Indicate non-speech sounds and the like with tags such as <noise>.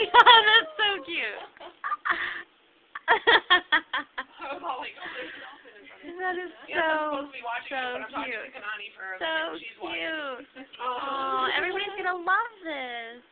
<laughs> That's so cute. <laughs> That is so so cute. so cute. <laughs> Oh, everybody's gonna love this.